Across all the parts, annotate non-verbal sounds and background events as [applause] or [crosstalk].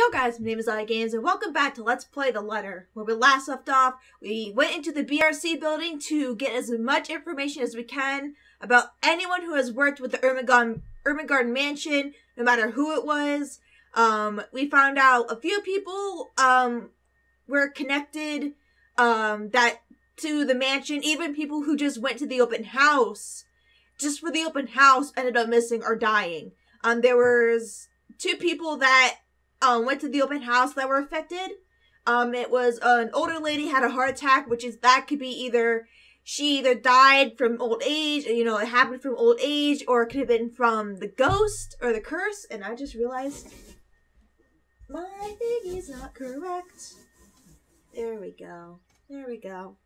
Yo guys, my name is I Games and welcome back to Let's Play The Letter. Where we last left off, we went into the BRC building to get as much information as we can about anyone who has worked with the Ermengarden, Ermengarden Mansion, no matter who it was. Um, we found out a few people um, were connected um, that to the mansion, even people who just went to the open house, just for the open house, ended up missing or dying. Um, there was two people that um, went to the open house that were affected. Um, it was uh, an older lady had a heart attack, which is that could be either she either died from old age, you know, it happened from old age, or it could have been from the ghost or the curse. And I just realized my thing is not correct. There we go. There we go.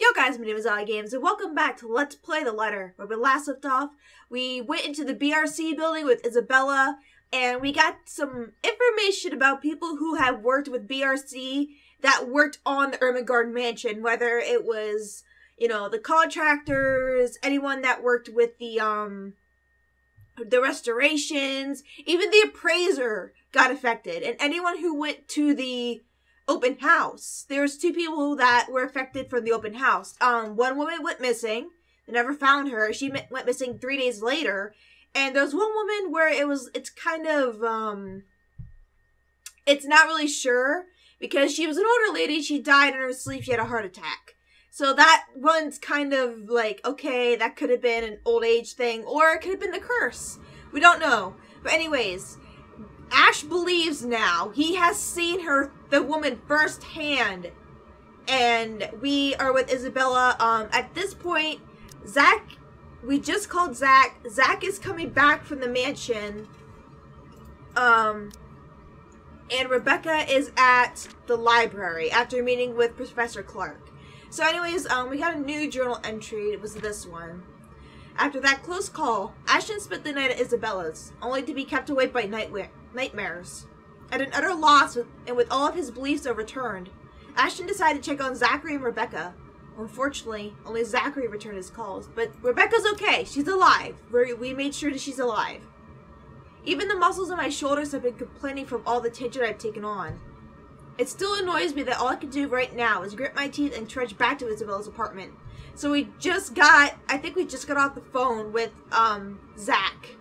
Yo guys, my name is Ali Games and welcome back to Let's Play the Letter. Where we last left off, we went into the BRC building with Isabella and we got some information about people who have worked with BRC that worked on the Ermengarden Mansion, whether it was, you know, the contractors, anyone that worked with the, um, the restorations, even the appraiser got affected, and anyone who went to the open house. There's two people that were affected from the open house. Um, one woman went missing. They never found her. She went missing three days later. And there's one woman where it was, it's kind of, um, it's not really sure because she was an older lady. She died in her sleep. She had a heart attack. So that one's kind of like, okay, that could have been an old age thing or it could have been the curse. We don't know. But anyways, Ash believes now. He has seen her, the woman, firsthand. And we are with Isabella. Um, at this point, Zach, we just called Zach. Zach is coming back from the mansion. Um, and Rebecca is at the library after meeting with Professor Clark. So anyways, um, we got a new journal entry. It was this one. After that close call, Ashton spent the night at Isabella's, only to be kept awake by nightmare nightmares. At an utter loss and with all of his beliefs overturned, Ashton decided to check on Zachary and Rebecca. Unfortunately, only Zachary returned his calls, but Rebecca's okay. She's alive. We made sure that she's alive. Even the muscles in my shoulders have been complaining from all the tension I've taken on. It still annoys me that all I can do right now is grit my teeth and trudge back to Isabella's apartment. So we just got, I think we just got off the phone with um, Zach,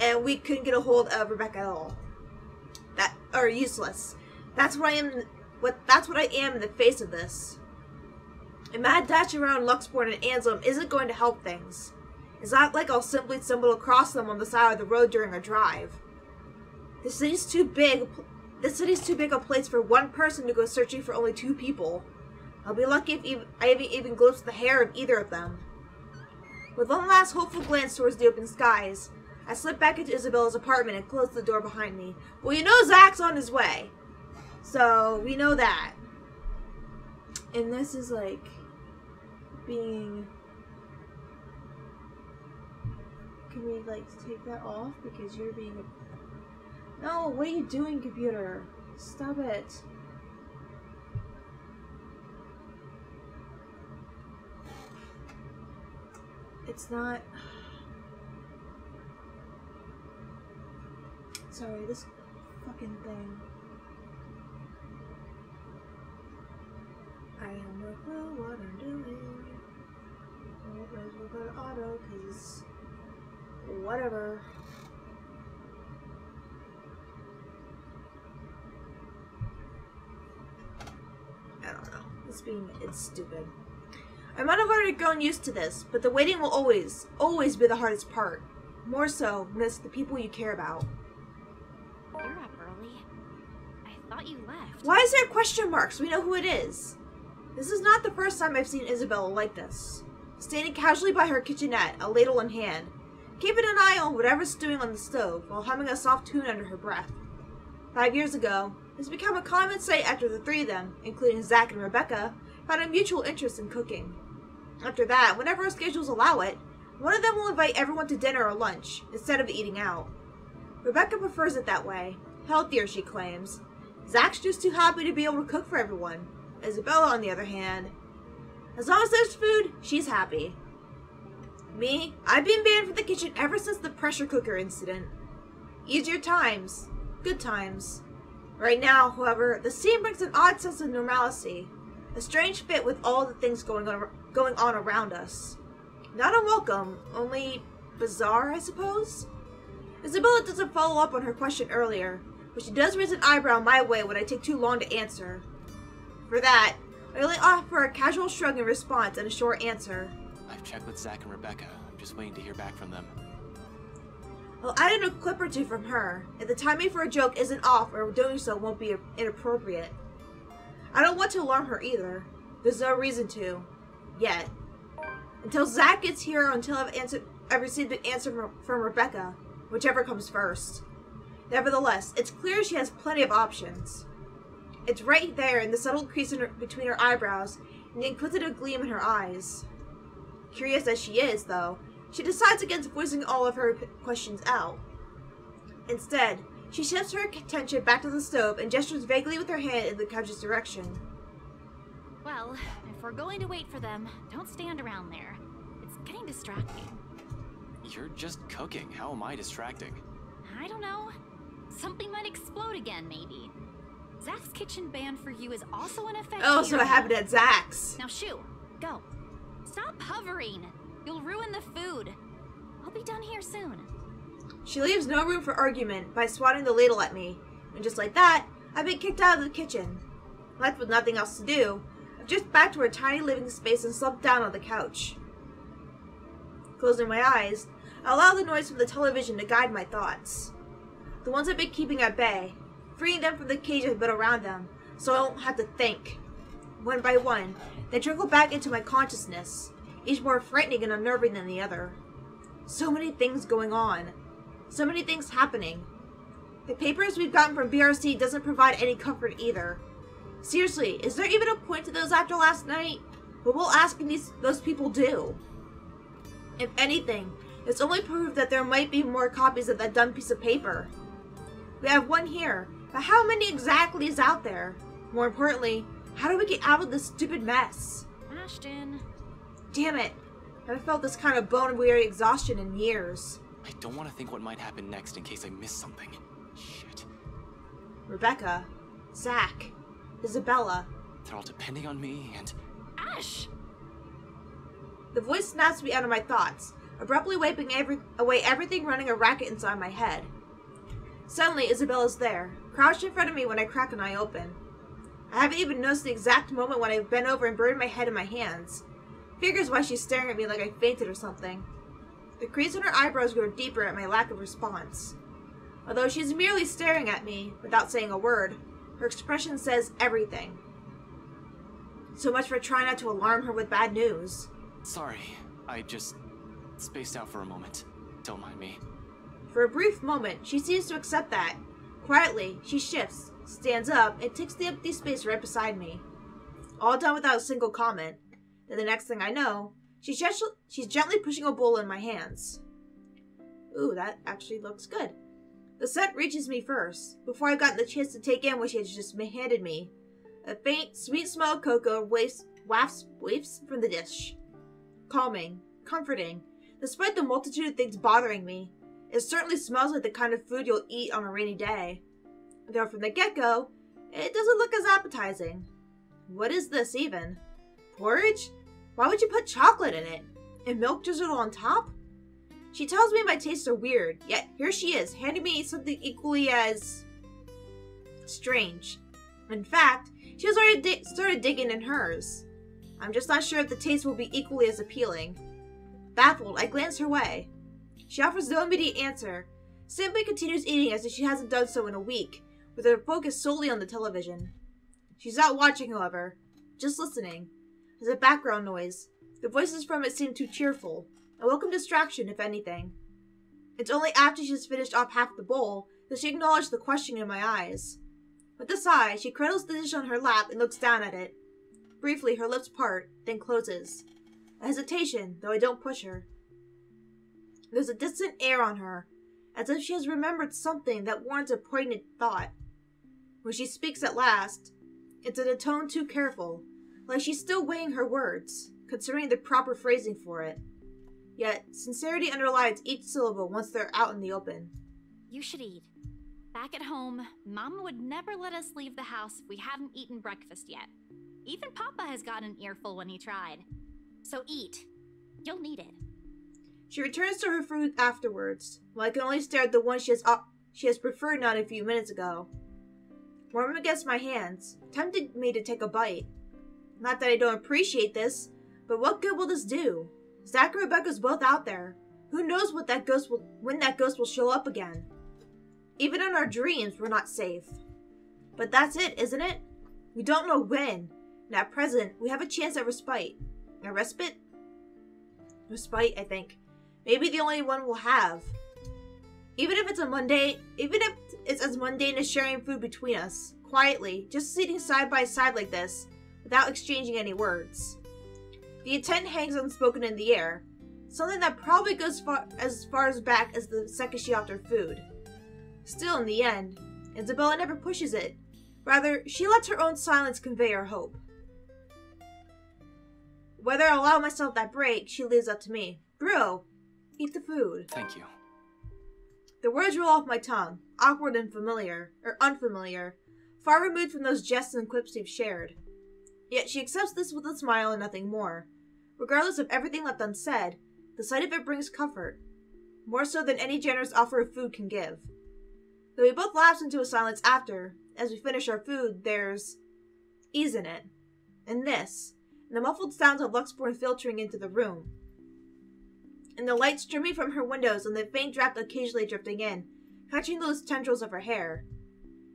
and we couldn't get a hold of Rebecca at all are useless. That's what I am. What that's what I am in the face of this. A mad dash around Luxport and Anselm isn't going to help things. It's not like I'll simply stumble across them on the side of the road during a drive. The city's too big. The city's too big a place for one person to go searching for only two people. I'll be lucky if even, I haven't even glimpsed the hair of either of them. With one last hopeful glance towards the open skies, I slipped back into Isabella's apartment and closed the door behind me. Well, you know Zach's on his way. So, we know that. And this is like being... Can we like take that off? Because you're being. No, what are you doing, computer? Stop it. It's not... Sorry, this fucking thing. I no clue what I'm doing. We'll go to auto, cause whatever. I don't know. It's being, it's stupid. I might have already grown used to this, but the waiting will always, always be the hardest part. More so it's the people you care about. Is there question marks? We know who it is. This is not the first time I've seen Isabella like this. Standing casually by her kitchenette, a ladle in hand, keeping an eye on whatever's stewing on the stove while humming a soft tune under her breath. Five years ago, it's become a common sight after the three of them, including Zach and Rebecca, found a mutual interest in cooking. After that, whenever our schedules allow it, one of them will invite everyone to dinner or lunch, instead of eating out. Rebecca prefers it that way. Healthier, she claims, Zach's just too happy to be able to cook for everyone. Isabella, on the other hand, as long as there's food, she's happy. Me, I've been banned from the kitchen ever since the pressure cooker incident. Easier times. Good times. Right now, however, the scene brings an odd sense of normalcy. A strange fit with all the things going on, going on around us. Not unwelcome, only bizarre, I suppose? Isabella doesn't follow up on her question earlier, but she does raise an eyebrow my way when I take too long to answer. For that, I only offer a casual shrug in response and a short answer. I've checked with Zach and Rebecca. I'm just waiting to hear back from them. I'll add in a clip or two from her. If the timing for a joke isn't off or doing so won't be inappropriate. I don't want to alarm her either. There's no reason to. Yet. Until Zach gets here or until I've, answered, I've received an answer from Rebecca. Whichever comes first. Nevertheless, it's clear she has plenty of options. It's right there in the subtle crease her, between her eyebrows and the inquisitive gleam in her eyes. Curious as she is, though, she decides against voicing all of her questions out. Instead, she shifts her attention back to the stove and gestures vaguely with her hand in the couch's direction. Well, if we're going to wait for them, don't stand around there. It's getting distracting. You're just cooking. How am I distracting? I don't know. Something might explode again, maybe. Zach's kitchen ban for you is also in effect. Oh, so it happened at Zach's. Now shoo, go. Stop hovering. You'll ruin the food. I'll be done here soon. She leaves no room for argument by swatting the ladle at me, and just like that, I've been kicked out of the kitchen. Left with nothing else to do, I've just back to our tiny living space and slumped down on the couch. Closing my eyes, I allow the noise from the television to guide my thoughts. The ones I've been keeping at bay, freeing them from the cage I've built around them, so I don't have to think. One by one, they trickle back into my consciousness, each more frightening and unnerving than the other. So many things going on. So many things happening. The papers we've gotten from BRC doesn't provide any comfort either. Seriously, is there even a point to those after last night? What will asking these those people do? If anything, it's only proved that there might be more copies of that dumb piece of paper. We have one here, but how many exactly is out there? More importantly, how do we get out of this stupid mess? Ashton. Damn it. I haven't felt this kind of bone weary exhaustion in years. I don't want to think what might happen next in case I miss something. Shit. Rebecca, Zach, Isabella. They're all depending on me, and Ash! The voice snaps me out of my thoughts, abruptly wiping every- away everything running a racket inside my head. Suddenly, Isabella's there, crouched in front of me when I crack an eye open. I haven't even noticed the exact moment when I bent over and buried my head in my hands. Figures why she's staring at me like I fainted or something. The crease in her eyebrows grow deeper at my lack of response. Although she's merely staring at me, without saying a word, her expression says everything. So much for trying not to alarm her with bad news. sorry. I just spaced out for a moment. Don't mind me. For a brief moment, she seems to accept that. Quietly, she shifts, stands up, and takes the empty space right beside me. All done without a single comment. Then the next thing I know, she's, just, she's gently pushing a bowl in my hands. Ooh, that actually looks good. The scent reaches me first, before I've gotten the chance to take in what she has just handed me. A faint, sweet smell of cocoa wafts, wafts, wafts from the dish. Calming, comforting, despite the multitude of things bothering me. It certainly smells like the kind of food you'll eat on a rainy day. Though from the get go, it doesn't look as appetizing. What is this even? Porridge? Why would you put chocolate in it? And milk drizzle on top? She tells me my tastes are weird, yet here she is, handing me something equally as. strange. In fact, she has already di- started digging in hers. I'm just not sure if the taste will be equally as appealing. Baffled, I glance her way. She offers no immediate answer, simply continues eating as if she hasn't done so in a week, with her focus solely on the television. She's not watching, however, just listening. As a background noise, the voices from it seem too cheerful, a welcome distraction, if anything. It's only after she's finished off half the bowl that she acknowledges the question in my eyes. With a sigh, she cradles the dish on her lap and looks down at it. Briefly, her lips part, then closes. A hesitation, though I don't push her. There's a distant air on her, as if she has remembered something that warrants a poignant thought. When she speaks at last, it's in a tone too careful, like she's still weighing her words, considering the proper phrasing for it. Yet, sincerity underlies each syllable once they're out in the open. you should eat. Back at home, Mama would never let us leave the house if we hadn't eaten breakfast yet. Even Papa has got an earful when he tried. So eat. You'll need it. She returns to her food afterwards, while I can only stare at the one she has she has preferred not a few minutes ago. Warm against my hands, tempted me to take a bite. Not that I don't appreciate this, but what good will this do? Zach and Rebecca's both out there. Who knows what that ghost will when that ghost will show up again? Even in our dreams, we're not safe. But that's it, isn't it? We don't know when. And at present, we have a chance at respite. A respite? Respite, I think. Maybe the only one we'll have. Even if it's a mundane, even if it's as mundane as sharing food between us, quietly, just sitting side by side like this, without exchanging any words. The intent hangs unspoken in the air, something that probably goes far, as far as back as the second she offered food. Still, in the end, Isabella never pushes it. Rather, she lets her own silence convey her hope. Whether I allow myself that break, she leaves up to me. Bro, eat the food. Thank you. The words roll off my tongue, awkward and familiar, or unfamiliar, far removed from those jests and quips we've shared. Yet she accepts this with a smile and nothing more. Regardless of everything left unsaid, the sight of it brings comfort, more so than any generous offer of food can give. Though we both lapse into a silence after, as we finish our food, there's ease in it, and this, and the muffled sounds of Luxborn filtering into the room, and the light streaming from her windows and the faint draft occasionally drifting in, catching those tendrils of her hair,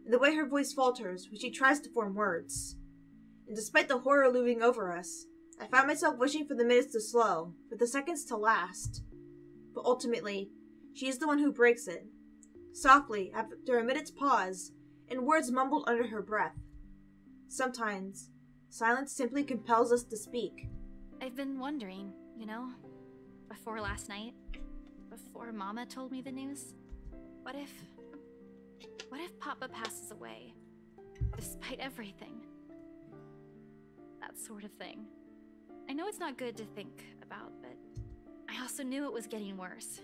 and the way her voice falters when she tries to form words. And despite the horror looming over us, I find myself wishing for the minutes to slow, for the seconds to last. But ultimately, she is the one who breaks it. Softly, after a minute's pause, in words mumbled under her breath. Sometimes, silence simply compels us to speak. I've been wondering, you know, before last night, before Mama told me the news, what if. What if Papa passes away? Despite everything? That sort of thing. I know it's not good to think about, but I also knew it was getting worse.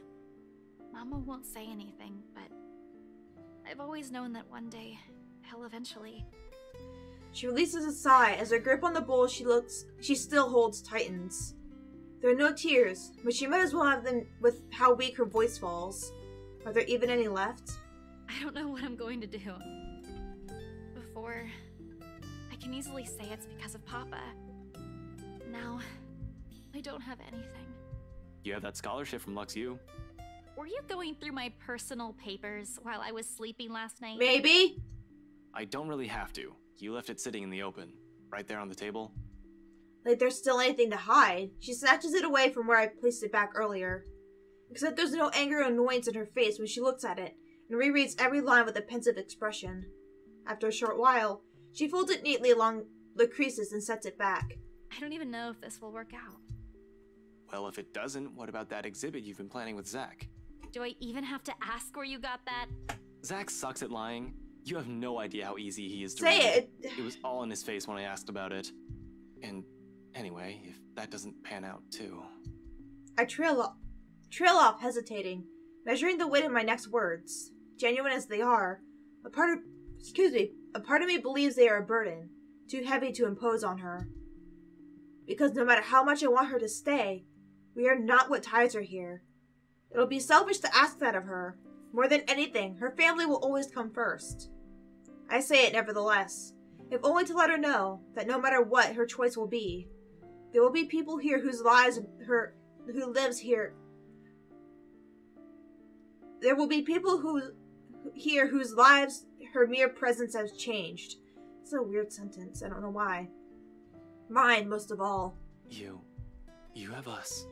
Mama won't say anything, but I've always known that one day he'll eventually. She releases a sigh as her grip on the bowl she looks she still holds tightens. There are no tears, but she might as well have them with how weak her voice falls. Are there even any left? I don't know what I'm going to do. Before, I can easily say it's because of Papa. Now, I don't have anything. You have that scholarship from Lux U. Were you going through my personal papers while I was sleeping last night? Maybe? I don't really have to. You left it sitting in the open, right there on the table. Like there's still anything to hide. She snatches it away from where I placed it back earlier. Except there's no anger or annoyance in her face when she looks at it and rereads every line with a pensive expression. After a short while, she folds it neatly along the creases and sets it back. I don't even know if this will work out. Well, if it doesn't, what about that exhibit you've been planning with Zach? Do I even have to ask where you got that? Zach sucks at lying. You have no idea how easy he is to Say read. it! It was all in his face when I asked about it. And anyway, if that doesn't pan out too. I trail off, trail off, hesitating, measuring the weight of my next words. Genuine as they are, a part of, excuse me, a part of me believes they are a burden, too heavy to impose on her. Because no matter how much I want her to stay, we are not what ties her here. It'll be selfish to ask that of her. More than anything, her family will always come first. I say it nevertheless, if only to let her know that no matter what her choice will be, there will be people here whose lives her who lives here. There will be people who here whose lives her mere presence has changed. It's a weird sentence. I don't know why. Mine, most of all. You. You have us.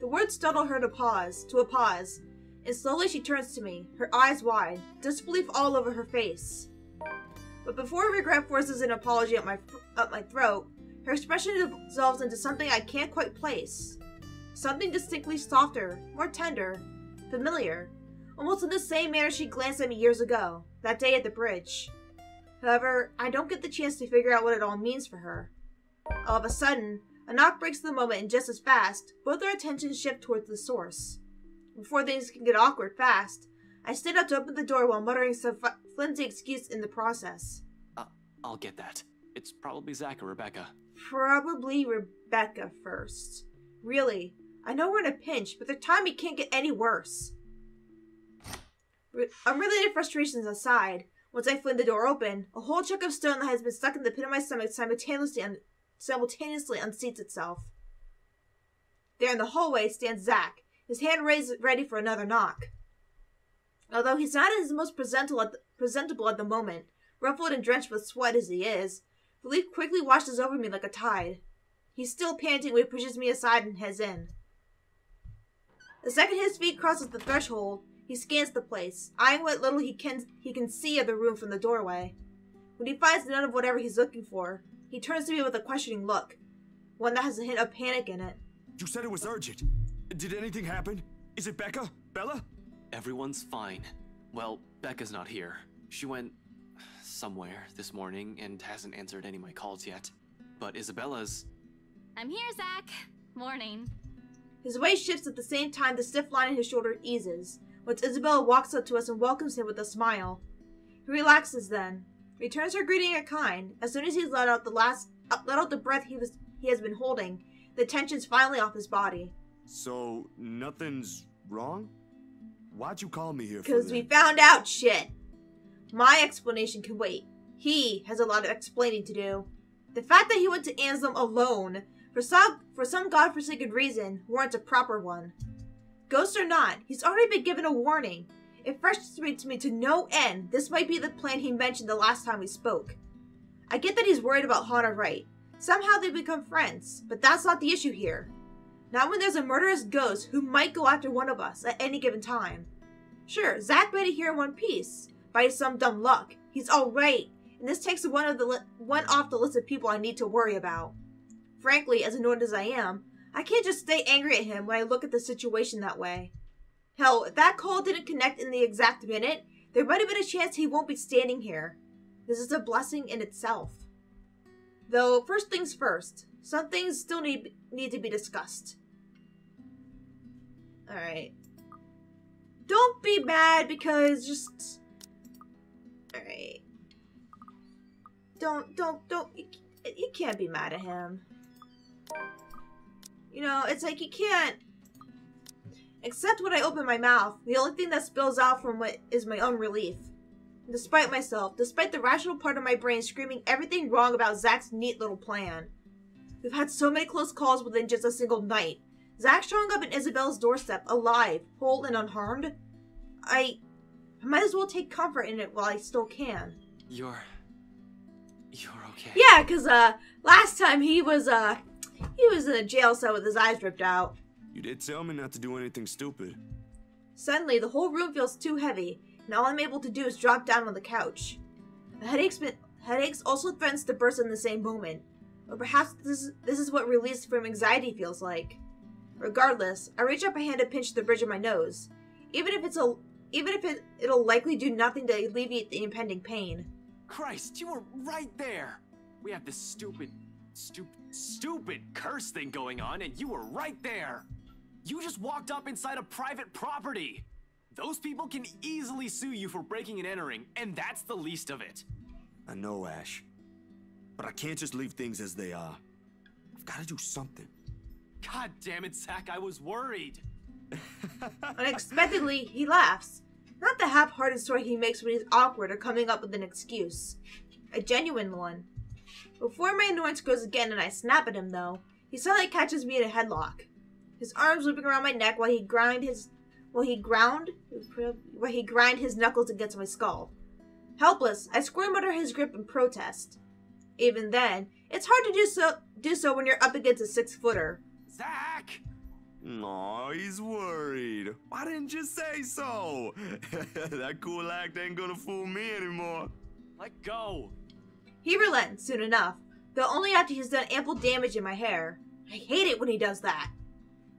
The words startle her to pause, to a pause, and slowly she turns to me, her eyes wide, disbelief all over her face. But before regret forces an apology up my up my throat, her expression dissolves into something I can't quite place. Something distinctly softer, more tender, familiar, almost in the same manner she glanced at me years ago, that day at the bridge. However, I don't get the chance to figure out what it all means for her. All of a sudden, a knock breaks the moment, and just as fast, both our attentions shift towards the source. Before things can get awkward fast, I stand up to open the door while muttering some flimsy excuse in the process. Uh, I'll get that. It's probably Zach or Rebecca. Probably Rebecca first. Really, I know we're in a pinch, but the timing can't get any worse. Re- Unrelated frustrations aside, once I fling the door open, a whole chunk of stone that has been stuck in the pit of my stomach simultaneously, un- simultaneously unseats itself. There in the hallway stands Zach, his hand raised ready for another knock. Although he's not his most presentable at the, presentable at the moment, ruffled and drenched with sweat as he is, relief quickly washes over me like a tide. He's still panting when he pushes me aside and heads in. The second his feet crosses the threshold, he scans the place, eyeing what little he can he can see of the room from the doorway. When he finds none of whatever he's looking for, he turns to me with a questioning look, one that has a hint of panic in it. You said it was urgent. Did anything happen? Is it Becca? Bella? Everyone's fine. Well, Becca's not here. She went somewhere this morning and hasn't answered any of my calls yet. But Isabella's. I'm here, Zach. Morning. His weight shifts at the same time the stiff line in his shoulder eases, once Isabella walks up to us and welcomes him with a smile. He relaxes then, returns her greeting in kind. As soon as he's let out the last, uh, let out the breath he was he has been holding, the tension's finally off his body. So, nothing's wrong? Why'd you call me here Because we found out shit. My explanation can wait. He has a lot of explaining to do. The fact that he went to Anselm alone, for some for some godforsaken reason, warrants a proper one. Ghost or not, he's already been given a warning. It frustrates me to no end. This might be the plan he mentioned the last time we spoke. I get that he's worried about Hannah Wright. Somehow they become friends, but that's not the issue here. Not when there's a murderous ghost who might go after one of us at any given time. Sure, Zach made it here in one piece, by some dumb luck. He's alright, and this takes one of the li- one off the list of people I need to worry about. Frankly, as annoyed as I am, I can't just stay angry at him when I look at the situation that way. Hell, if that call didn't connect in the exact minute, there might have been a chance he won't be standing here. This is a blessing in itself. Though, first things first, some things still need, need to be discussed. Alright. Don't be mad because just. Alright. Don't, don't, don't. You, you can't be mad at him. You know, it's like you can't. Except when I open my mouth, the only thing that spills out from it is my own relief. Despite myself, despite the rational part of my brain screaming everything wrong about Zach's neat little plan. We've had so many close calls within just a single night. Zach showing up at Isabella's doorstep, alive, whole, and unharmed. I, I might as well take comfort in it while I still can. You're. You're okay. Yeah, cause uh, last time he was uh, he was in a jail cell with his eyes ripped out. You did tell me not to do anything stupid. Suddenly, the whole room feels too heavy, and all I'm able to do is drop down on the couch. The headaches, headaches also threatens to burst in the same moment, or perhaps this this is what release from anxiety feels like. Regardless, I reach up a hand to pinch the bridge of my nose, even if it's a even if it, it'll likely do nothing to alleviate the impending pain. Christ, you were right there! We have this stupid, stupid, stupid curse thing going on, and you were right there! You just walked up inside a private property! Those people can easily sue you for breaking and entering, and that's the least of it. I know, Ash. But I can't just leave things as they are. I've gotta do something. God damn it, Zach, I was worried. [laughs] Unexpectedly, he laughs. Not the half-hearted sort he makes when he's awkward or coming up with an excuse. A genuine one. Before my annoyance grows again and I snap at him, though, he suddenly catches me in a headlock. His arms looping around my neck while he grind his while he ground while he grind his knuckles against my skull. Helpless, I squirm under his grip in protest. Even then, it's hard to do so do so when you're up against a six footer. Zach! Aw, he's worried. Why didn't you say so? [laughs] that cool act ain't gonna fool me anymore. Let go! He relents soon enough, though only after he's done ample damage in my hair. I hate it when he does that.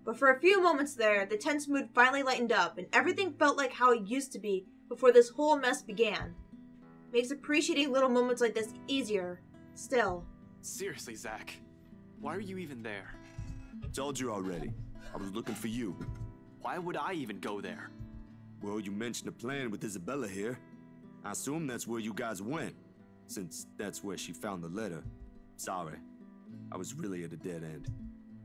But for a few moments there, the tense mood finally lightened up, and everything felt like how it used to be before this whole mess began. Makes appreciating little moments like this easier. Still, Seriously, Zach. Why are you even there? Told you already. I was looking for you. Why would I even go there? Well, you mentioned a plan with Isabella here. I assume that's where you guys went, since that's where she found the letter. Sorry. I was really at a dead end.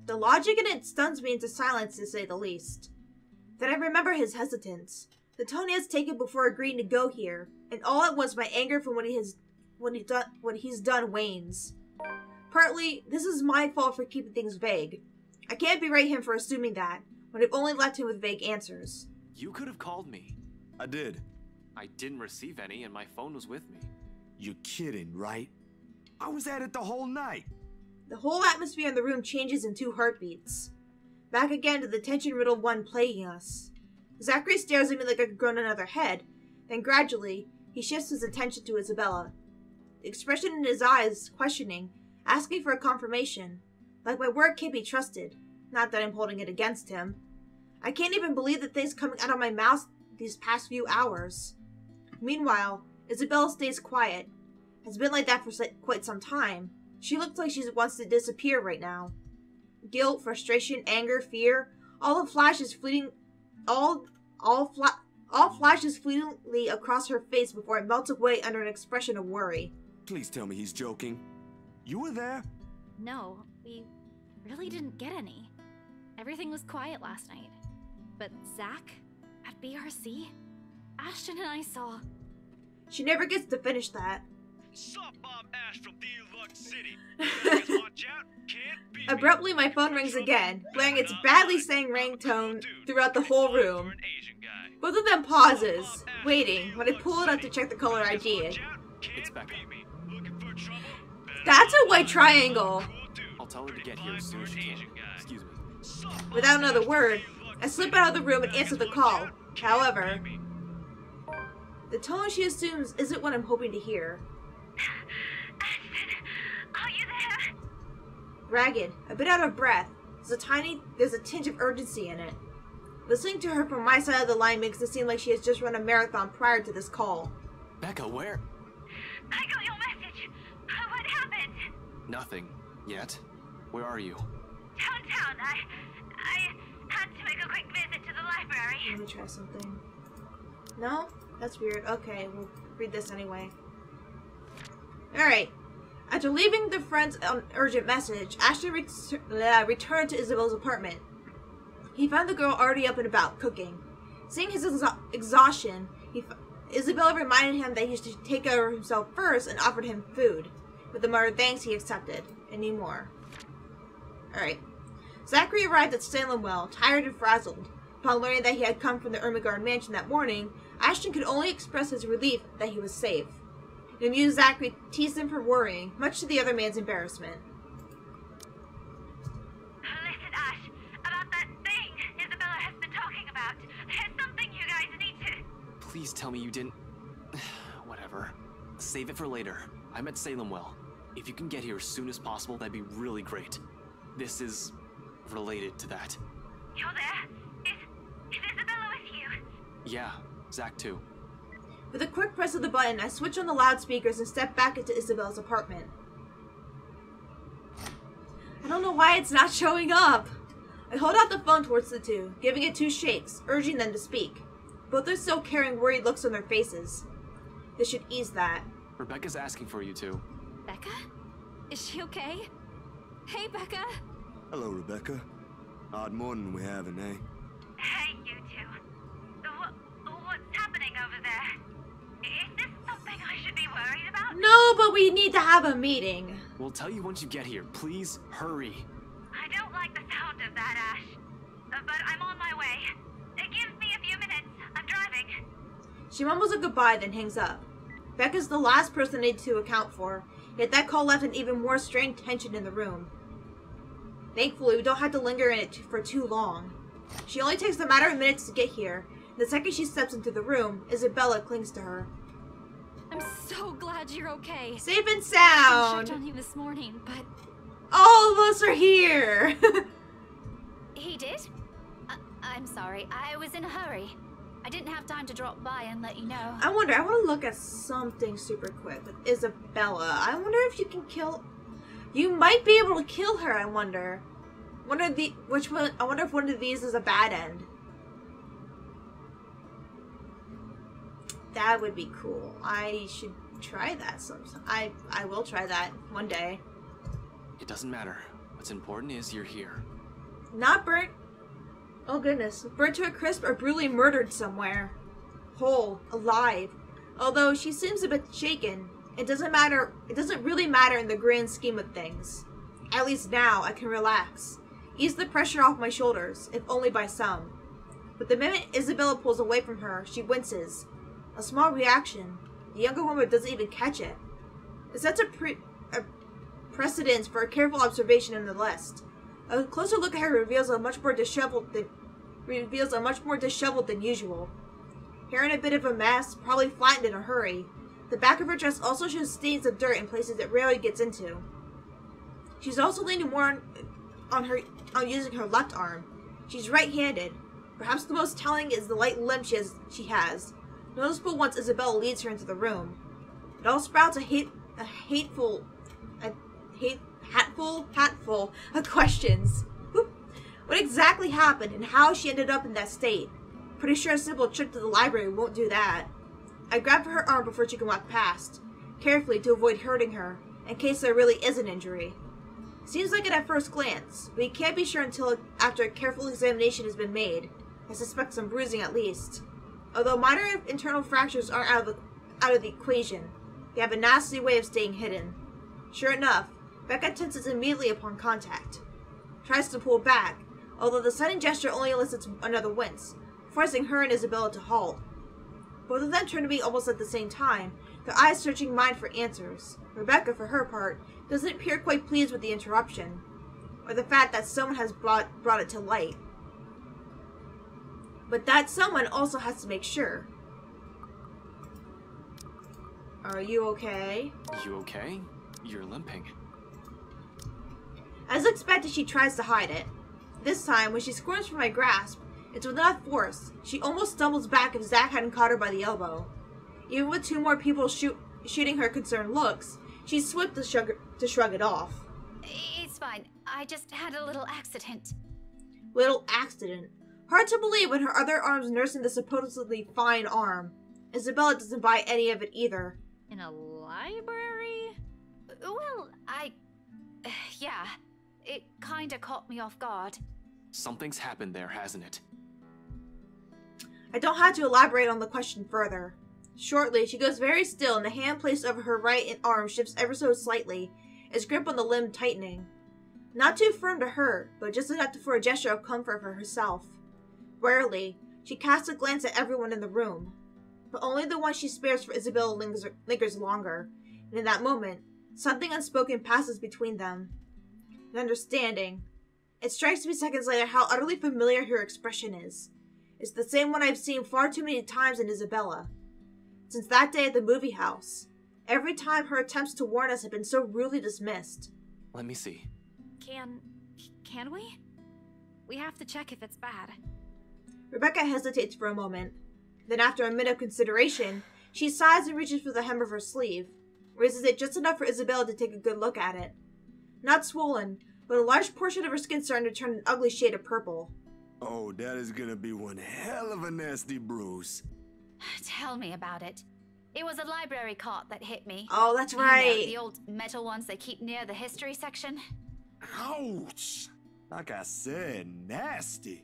The logic in it stuns me into silence, to say the least. Then I remember his hesitance, the tone he has taken before agreeing to go here, and all at once my anger from what he has, what he done, what he's done wanes. Partly, this is my fault for keeping things vague. I can't berate him for assuming that, when I've only left him with vague answers. You could have called me. I did. I didn't receive any, and my phone was with me. You're kidding, right? I was at it the whole night. The whole atmosphere in the room changes in two heartbeats. Back again to the tension riddled one plaguing us. Zachary stares at me like I've grown another head, then gradually, he shifts his attention to Isabella. The expression in his eyes, questioning, asking for a confirmation. Like my word can't be trusted. Not that I'm holding it against him. I can't even believe the things coming out of my mouth these past few hours. Meanwhile, Isabella stays quiet. Has been like that for quite some time. She looks like she wants to disappear right now. Guilt, frustration, anger, fear, all the flashes fleeting, all, all fla- all flashes fleetingly across her face before it melts away under an expression of worry. Please tell me he's joking. You were there? No, we really didn't get any. Everything was quiet last night. But Zach? At BRC? Ashton and I saw. She never gets to finish that. Sup, I'm Ash from Deluxe City. [laughs] Watch out, can't beat me. Abruptly, my phone rings again, blaring its badly sang ringtone throughout the whole room. Both of them pauses, waiting, when I pull it up to check the caller ID. It's Becca. That's a white triangle! I'll tell her to get here as soon as she can. Excuse me. Without another word, I slip out of the room and answer the call. However, the tone she assumes isn't what I'm hoping to hear. Ashton, are you there? Ragged, a bit out of breath, there's a tiny, there's a tinge of urgency in it. Listening to her from my side of the line makes it seem like she has just run a marathon prior to this call. Becca, where? I got your message. What happened? Nothing. Yet. Where are you? Downtown. I, I had to make a quick visit to the library. Let me try something. No? That's weird. Okay, we'll read this anyway. Alright. After leaving the friend's um, urgent message, Ashton ret uh, returned to Isabel's apartment. He found the girl already up and about, cooking. Seeing his exha exhaustion, he Isabella reminded him that he should take care of himself first and offered him food. With a muttered thanks, he accepted. Any more. Alright. Zachary arrived at Salemwell, tired and frazzled. Upon learning that he had come from the Ermengarde mansion that morning, Ashton could only express his relief that he was safe. The amused Zachary teased him for worrying, much to the other man's embarrassment. Listen, Ash, about that thing Isabella has been talking about. There's something you guys need to. Please tell me you didn't. [sighs] Whatever. Save it for later. I'm at Salemwell. If you can get here as soon as possible, that'd be really great. This is related to that. You're there? Is, is Isabella with you? Yeah, Zach too. With a quick press of the button, I switch on the loudspeakers and step back into Isabella's apartment. I don't know why it's not showing up. I hold out the phone towards the two, giving it two shakes, urging them to speak. Both are still carrying worried looks on their faces. This should ease that. Rebecca's asking for you two. Becca? Is she okay? Hey, Becca! Hello, Rebecca. Odd morning we having, eh? Hey, you two. What, what's happening over there? Is this something I should be worried about? No, but we need to have a meeting. We'll tell you once you get here. Please hurry. I don't like the sound of that, Ash. Uh, but I'm on my way. Uh, give me a few minutes. I'm driving. She mumbles a goodbye, then hangs up. Becca's the last person I need to account for, yet that call left an even more strained tension in the room. Thankfully, we don't have to linger in it for too long. She only takes a matter of minutes to get here. The second she steps into the room, Isabella clings to her. I'm so glad you're okay. Safe and I sound! checked on you this morning, but All of us are here! [laughs] he did? I- I'm sorry. I was in a hurry. I didn't have time to drop by and let you know. I wonder, I want to look at something super quick with Isabella. I wonder if you can kill. You might be able to kill her, I wonder. One of the. Which one? I wonder if one of these is a bad end. That would be cool. I should try that sometime. I I will try that one day. It doesn't matter. What's important is you're here. Not burnt. Oh goodness, burnt to a crisp or brutally murdered somewhere. Whole, alive. Although she seems a bit shaken, it doesn't matter. It doesn't really matter in the grand scheme of things. At least now I can relax, ease the pressure off my shoulders, if only by some. But the minute Isabella pulls away from her, she winces. A small reaction. The younger woman doesn't even catch it. It sets a, pre- a for a careful observation in the list. A closer look at her reveals a much more disheveled than reveals a much more disheveled than usual. Hair in a bit of a mess, probably flattened in a hurry. The back of her dress also shows stains of dirt in places it rarely gets into. She's also leaning more on, on her on using her left arm. She's right-handed. Perhaps the most telling is the light limp she has. She has. Noticeable once Isabella leads her into the room. It all sprouts a hate a hateful a hate hatful hatful of questions. What exactly happened and how she ended up in that state? Pretty sure a simple trip to the library won't do that. I grab for her arm before she can walk past, carefully to avoid hurting her, in case there really is an injury. Seems like it at first glance, but you can't be sure until after a careful examination has been made. I suspect some bruising at least. Although minor internal fractures aren't out of the, out of the equation, they have a nasty way of staying hidden. Sure enough, Becca tenses immediately upon contact. Tries to pull back, although the sudden gesture only elicits another wince, forcing her and Isabella to halt. Both of them turn to me almost at the same time, their eyes searching mine for answers. Rebecca, for her part, doesn't appear quite pleased with the interruption, or the fact that someone has brought, brought it to light. But that someone also has to make sure. Are you okay? You okay? You're limping. As expected, she tries to hide it. This time, when she squirms from my grasp, it's with enough force. She almost stumbles back if Zach hadn't caught her by the elbow. Even with two more people shoot, shooting her concerned looks, she's swift to shrug, to shrug it off. It's fine. I just had a little accident. Little accident. Hard to believe when her other arm's nursing the supposedly fine arm. Isabella doesn't buy any of it either. In a library? Well, I. [sighs] Yeah. It kinda caught me off guard. Something's happened there, hasn't it? I don't have to elaborate on the question further. Shortly, she goes very still, and the hand placed over her right arm shifts ever so slightly, its grip on the limb tightening. Not too firm to hurt, but just enough for a gesture of comfort for herself. Rarely, she casts a glance at everyone in the room, but only the one she spares for lingers, lingers longer, and in that moment, something unspoken passes between them. An understanding. It strikes me seconds later how utterly familiar her expression is. It's the same one I've seen far too many times in Isabella. Since that day at the movie house, every time her attempts to warn us have been so rudely dismissed. Let me see. Can. can we? We have to check if it's bad. Rebecca hesitates for a moment. Then, after a minute of consideration, she sighs and reaches for the hem of her sleeve, raises it just enough for Isabella to take a good look at it. Not swollen, but a large portion of her skin starting to turn an ugly shade of purple. Oh, that is gonna be one hell of a nasty bruise. [sighs] Tell me about it. It was a library cart that hit me. Oh, that's You know, right. the old metal ones they keep near the history section. Ouch! Like I said, nasty.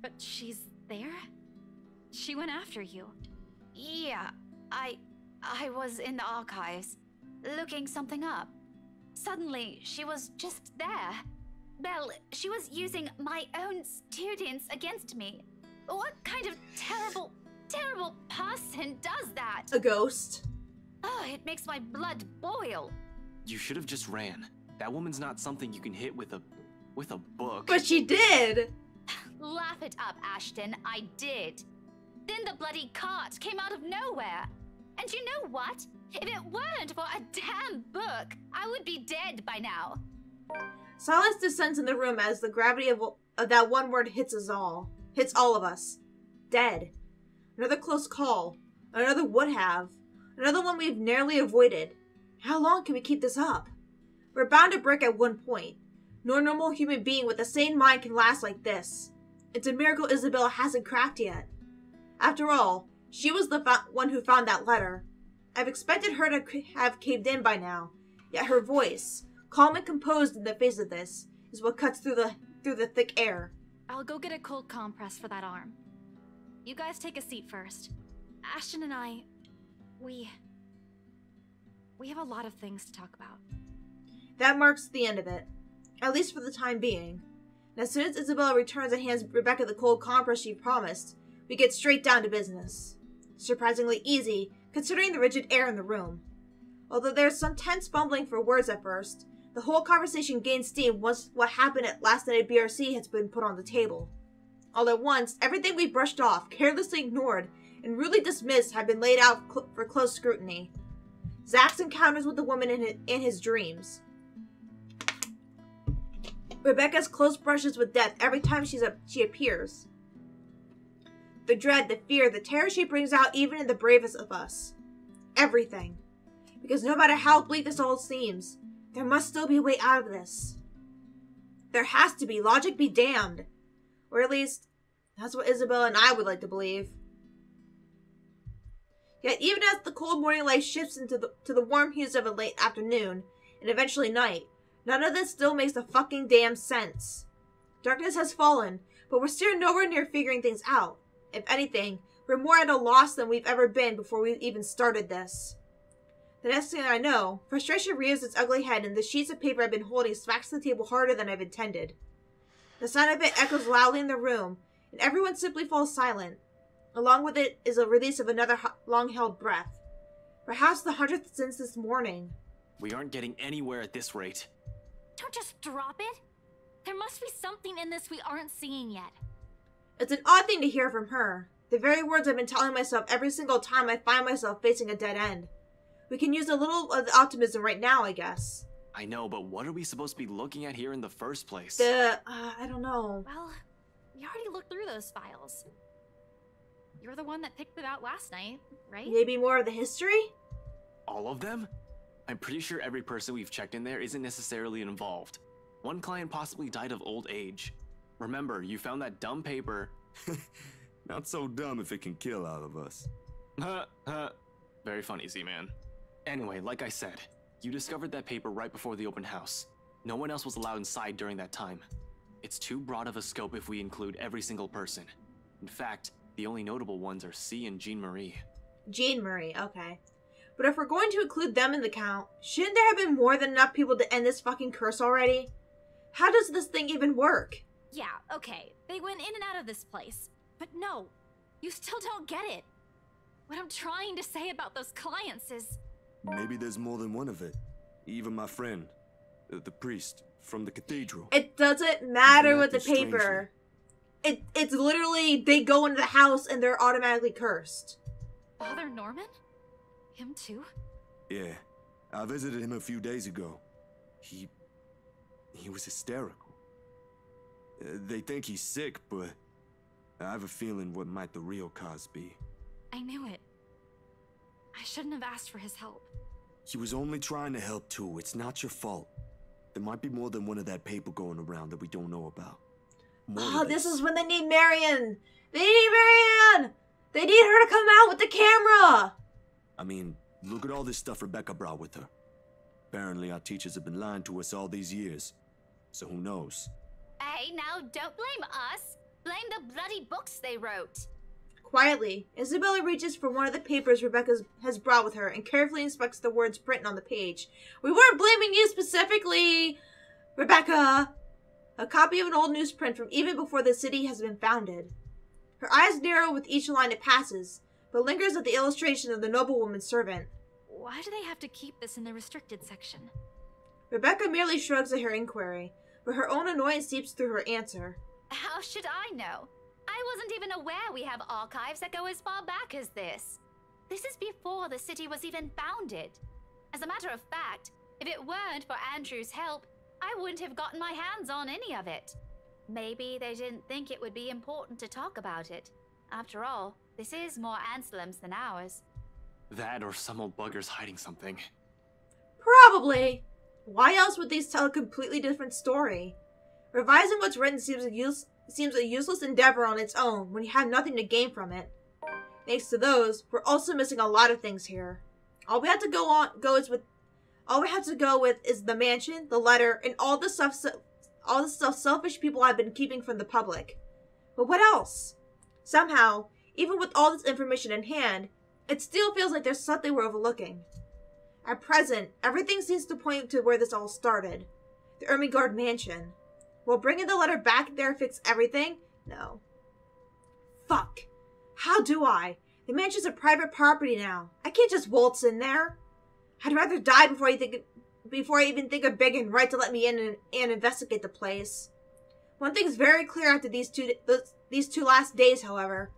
But she's there? She went after you. Yeah, I. I was in the archives, looking something up. Suddenly, she was just there. Belle, she was using my own students against me. What kind of terrible, terrible person does that? A ghost. Oh, it makes my blood boil. You should have just ran. That woman's not something you can hit with a with a book. But she did! Laugh it up, Ashton. I did. Then the bloody cart came out of nowhere. And you know what? If it weren't for a damn book, I would be dead by now. Silence descends in the room as the gravity of, of that one word hits us all. Hits all of us. Dead. Another close call. Another would have. Another one we've narrowly avoided. How long can we keep this up? We're bound to break at one point. No normal human being with a sane mind can last like this. It's a miracle Isabella hasn't cracked yet. After all, She was the one who found that letter. I've expected her to have caved in by now, yet her voice, calm and composed in the face of this, is what cuts through the through the thick air. I'll go get a cold compress for that arm. You guys take a seat first. Ashton and I, we. We have a lot of things to talk about. That marks the end of it, at least for the time being. And as soon as Isabella returns and hands Rebecca the cold compress she promised, we get straight down to business. Surprisingly easy, considering the rigid air in the room. Although there's some tense fumbling for words at first, the whole conversation gains steam once what happened at last night at BRC has been put on the table. All at once, everything we brushed off, carelessly ignored, and rudely dismissed had been laid out cl- for close scrutiny. Zach's encounters with the woman in his, in his dreams. Rebecca's close brushes with death every time she's a, she appears. The dread, the fear, the terror she brings out even in the bravest of us. Everything. Because no matter how bleak this all seems, there must still be a way out of this. There has to be. Logic be damned. Or at least, that's what Isabella and I would like to believe. Yet even as the cold morning light shifts into the to the warm hues of a late afternoon, and eventually night, none of this still makes a fucking damn sense. Darkness has fallen, but we're still nowhere near figuring things out. If anything, we're more at a loss than we've ever been before we even started this. The next thing I know, frustration rears its ugly head and the sheets of paper I've been holding smacks the table harder than I've intended. The sound of it echoes loudly in the room, and everyone simply falls silent. Along with it is a release of another long-held breath. Perhaps the hundredth since this morning. We aren't getting anywhere at this rate. Don't just drop it! There must be something in this we aren't seeing yet. It's an odd thing to hear from her. The very words I've been telling myself every single time I find myself facing a dead end. We can use a little of the optimism right now, I guess. I know, but what are we supposed to be looking at here in the first place? The, uh, I don't know. Well, we already looked through those files. You're the one that picked them out last night, right? Maybe more of the history? All of them? I'm pretty sure every person we've checked in there isn't necessarily involved. One client possibly died of old age. Remember, you found that dumb paper. [laughs] Not so dumb if it can kill all of us. Huh, [laughs] huh. Very funny, Z-Man. Anyway, like I said, you discovered that paper right before the open house. No one else was allowed inside during that time. It's too broad of a scope if we include every single person. In fact, the only notable ones are C and Jean Marie. Jean Marie, okay. But if we're going to include them in the count, shouldn't there have been more than enough people to end this fucking curse already? How does this thing even work? Yeah, okay. They went in and out of this place. But no, you still don't get it. What I'm trying to say about those clients is Maybe there's more than one of it. Even my friend, the, the priest from the cathedral. It doesn't matter Even with the acting paper. It it's literally they go into the house and they're automatically cursed. Father Norman? Him too? Yeah, I visited him a few days ago. He. he was hysterical. Uh, they think he's sick, but I have a feeling what might the real cause be. I knew it. I shouldn't have asked for his help. He was only trying to help too. It's not your fault. There might be more than one of that paper going around that we don't know about. More Oh, this is when they need Marion. They need Marion. They need her to come out with the camera. I mean, look at all this stuff Rebecca brought with her. Apparently, our teachers have been lying to us all these years. So who knows? Hey, now don't blame us. Blame the bloody books they wrote. Quietly, Isabella reaches for one of the papers Rebecca has brought with her and carefully inspects the words written on the page. We weren't blaming you specifically, Rebecca. A copy of an old newsprint from even before the city has been founded. Her eyes narrow with each line it passes, but lingers at the illustration of the noblewoman's servant. Why do they have to keep this in the restricted section? Rebecca merely shrugs at her inquiry, but her own annoyance seeps through her answer. How should I know? I wasn't even aware we have archives that go as far back as this. This is before the city was even founded. As a matter of fact, if it weren't for Andrew's help, I wouldn't have gotten my hands on any of it. Maybe they didn't think it would be important to talk about it. After all, this is more Anselm's than ours. That or some old bugger's hiding something. Probably. Why else would these tell a completely different story? Revising what's written seems a use seems a useless endeavor on its own when you have nothing to gain from it. Thanks to those, we're also missing a lot of things here. All we have to go on go is with all we have to go with is the mansion, the letter, and all the stuff all the stuff selfish people have been keeping from the public. But what else? Somehow, even with all this information in hand, it still feels like there's something we're overlooking. At present, everything seems to point to where this all started. The Ermengarde mansion. Will bringing the letter back there fix everything? No. Fuck. How do I? The mansion's a private property now. I can't just waltz in there. I'd rather die before I think before I even think of begging right to let me in and, and investigate the place. One thing's very clear after these two these two last days, however.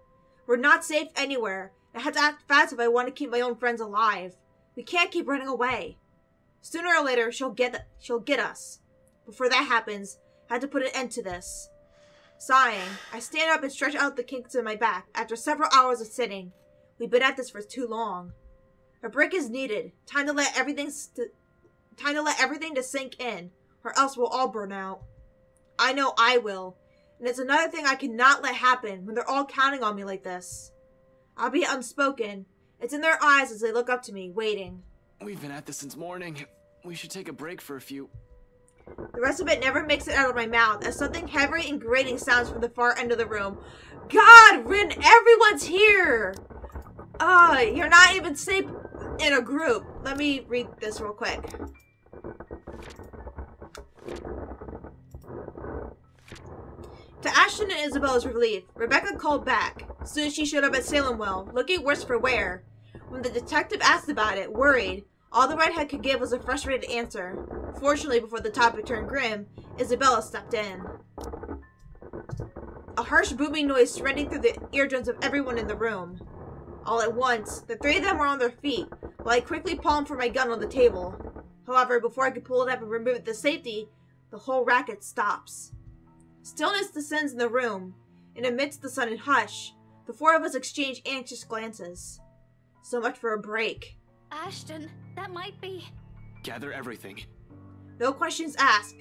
We're not safe anywhere. I have to act fast if I want to keep my own friends alive. We can't keep running away. Sooner or later, she'll get she'll get us. Before that happens, Have to put an end to this. Sighing, I stand up and stretch out the kinks in my back after several hours of sitting. We've been at this for too long. A break is needed. Time to let everything st- time to let everything to sink in, or else we'll all burn out. I know I will, and it's another thing I cannot let happen when they're all counting on me like this. I'll be unspoken. It's in their eyes as they look up to me, waiting. We've been at this since morning. We should take a break for a few. The rest of it never makes it out of my mouth as something heavy and grating sounds from the far end of the room. God, Rin, everyone's here! Uh, you're not even safe in a group. Let me read this real quick. To Ashton and Isabella's relief, Rebecca called back. Soon she showed up at Salemwell, looking worse for wear. When the detective asked about it, worried, all the redhead could give was a frustrated answer. Fortunately, before the topic turned grim, Isabella stepped in. A harsh booming noise spreading through the eardrums of everyone in the room. All at once, the three of them were on their feet, while I quickly palmed for my gun on the table. However, before I could pull it up and remove it to safety, the whole racket stops. Stillness descends in the room, and amidst the sudden hush, the four of us exchange anxious glances. So much for a break. Ashton, that might be. Gather everything. No questions asked.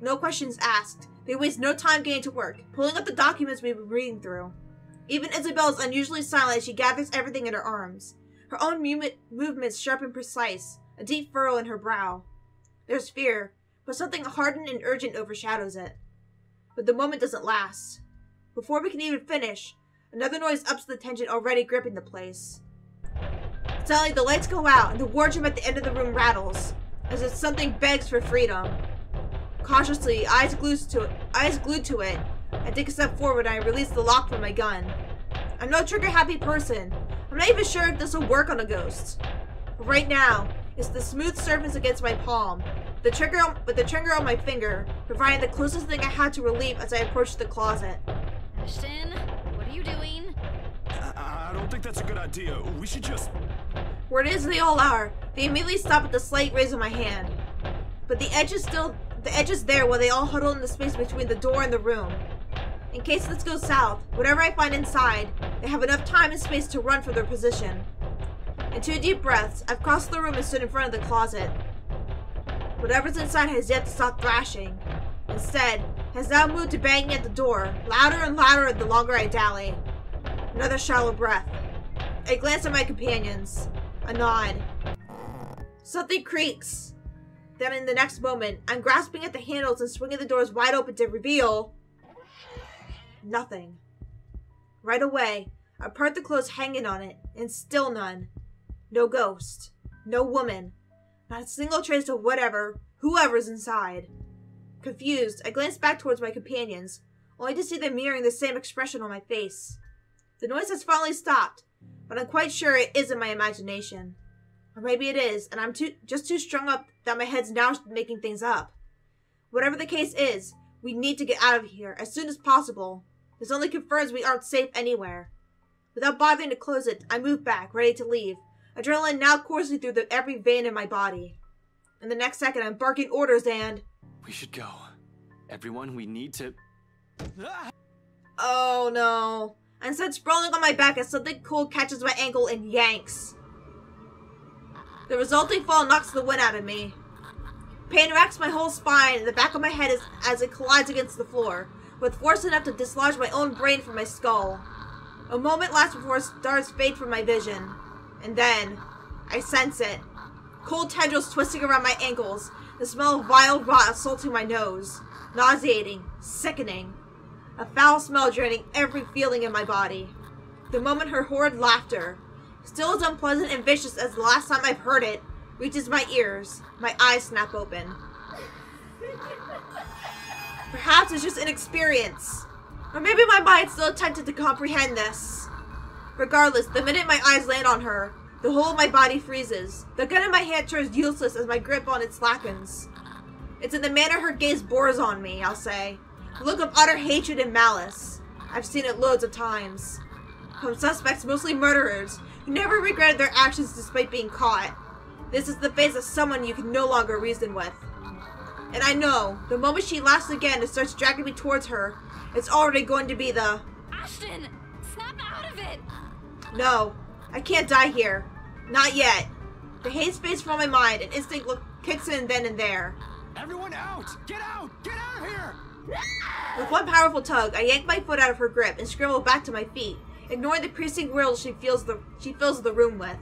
No questions asked. They waste no time getting to work, pulling up the documents we've been reading through. Even Isabel is unusually silent as she gathers everything in her arms. Her own movements sharp and precise, a deep furrow in her brow. There's fear, but something hardened and urgent overshadows it. But the moment doesn't last. Before we can even finish, another noise ups the tension already gripping the place. Suddenly, the lights go out, and the wardrobe at the end of the room rattles, as if something begs for freedom. Cautiously, eyes glued to it, eyes glued to it, I take a step forward and I release the lock from my gun. I'm no trigger-happy person. I'm not even sure if this will work on a ghost. But right now, it's the smooth surface against my palm, the trigger with the trigger on my finger, providing the closest thing I had to relief as I approached the closet. Ashton, what are you doing? I, I don't think that's a good idea. We should just where it is they all are, they immediately stop at the slight raise of my hand. But the edge is still the edge is there while they all huddle in the space between the door and the room. In case this goes south, whatever I find inside, they have enough time and space to run for their position. In two deep breaths, I've crossed the room and stood in front of the closet. Whatever's inside has yet to stop thrashing. Instead, has now moved to banging at the door, louder and louder the longer I dally. Another shallow breath. I glance at my companions. A nod. Something creaks. Then in the next moment, I'm grasping at the handles and swinging the doors wide open to reveal... Nothing. Right away, I part the clothes hanging on it, and still none. No ghost. No woman. Not a single trace of whatever, whoever's inside. Confused, I glance back towards my companions, only to see them mirroring the same expression on my face. The noise has finally stopped, but I'm quite sure it isn't my imagination. Or maybe it is, and I'm too just too strung up that my head's now making things up. Whatever the case is, we need to get out of here as soon as possible. This only confirms we aren't safe anywhere. Without bothering to close it, I move back, ready to leave, adrenaline now coursing through the, every vein in my body. In the next second, I'm barking orders and... We should go. Everyone, we need to... Oh no. I instead sprawling on my back as something cold catches my ankle and yanks. The resulting fall knocks the wind out of me. Pain racks my whole spine and the back of my head as, as it collides against the floor, with force enough to dislodge my own brain from my skull. A moment lasts before stars fade from my vision. And then, I sense it. Cold tendrils twisting around my ankles, the smell of vile rot assaulting my nose. Nauseating, sickening. A foul smell draining every feeling in my body. The moment her horrid laughter, still as unpleasant and vicious as the last time I've heard it, reaches my ears, my eyes snap open. Perhaps it's just inexperience. Or maybe my mind's still attempted to comprehend this. Regardless, the minute my eyes land on her, the whole of my body freezes. The gun in my hand turns useless as my grip on it slackens. It's in the manner her gaze bores on me, I'll say. A look of utter hatred and malice. I've seen it loads of times. From suspects, mostly murderers, who never regretted their actions despite being caught. This is the face of someone you can no longer reason with. And I know, the moment she laughs again and starts dragging me towards her, it's already going to be the... Ashton! Snap out of it! No, I can't die here. Not yet. The hate space from my mind, and instinct look kicks in then and there. Everyone out! Get out! Get out of here! With one powerful tug, I yank my foot out of her grip and scramble back to my feet, ignoring the piercing world she feels the she fills the room with.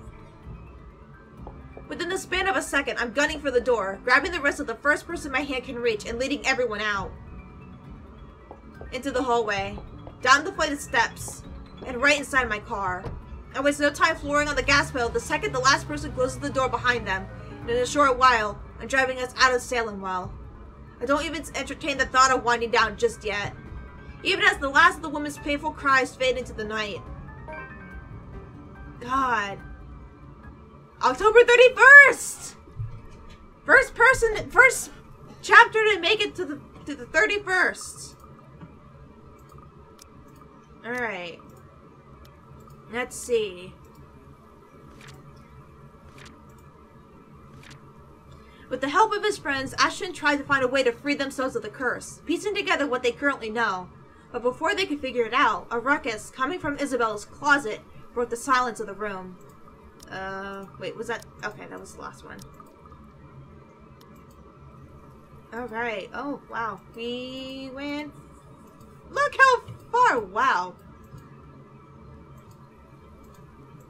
Within the span of a second, I'm gunning for the door, grabbing the wrist of the first person my hand can reach and leading everyone out. Into the hallway, down the flight of steps, and right inside my car. I waste no time flooring on the gas pedal the second the last person closes the door behind them, and in a short while, I'm driving us out of Salemwell. I don't even entertain the thought of winding down just yet. Even as the last of the woman's painful cries fade into the night. God. October 31st! First person, first chapter to make it to the to the 31st. Alright. Let's see. With the help of his friends, Ashton tried to find a way to free themselves of the curse, piecing together what they currently know. But before they could figure it out, a ruckus coming from Isabella's closet broke the silence of the room. Uh, wait, was that... Okay, that was the last one. Alright. Oh, wow. We went... Look how far! Wow.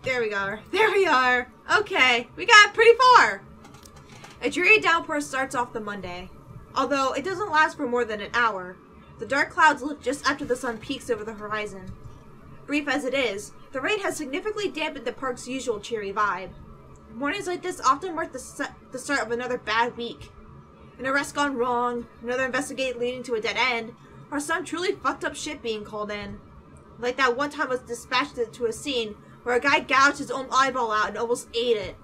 There we are. [laughs] There we are. Okay, we got pretty far. A dreary downpour starts off the Monday. Although it doesn't last for more than an hour. The dark clouds lift just after the sun peaks over the horizon. Brief as it is, the rain has significantly dampened the park's usual cheery vibe. Mornings like this often mark the, the start of another bad week. An arrest gone wrong, another investigation leading to a dead end, or some truly fucked up shit being called in. Like that one time I was dispatched to a scene where a guy gouged his own eyeball out and almost ate it.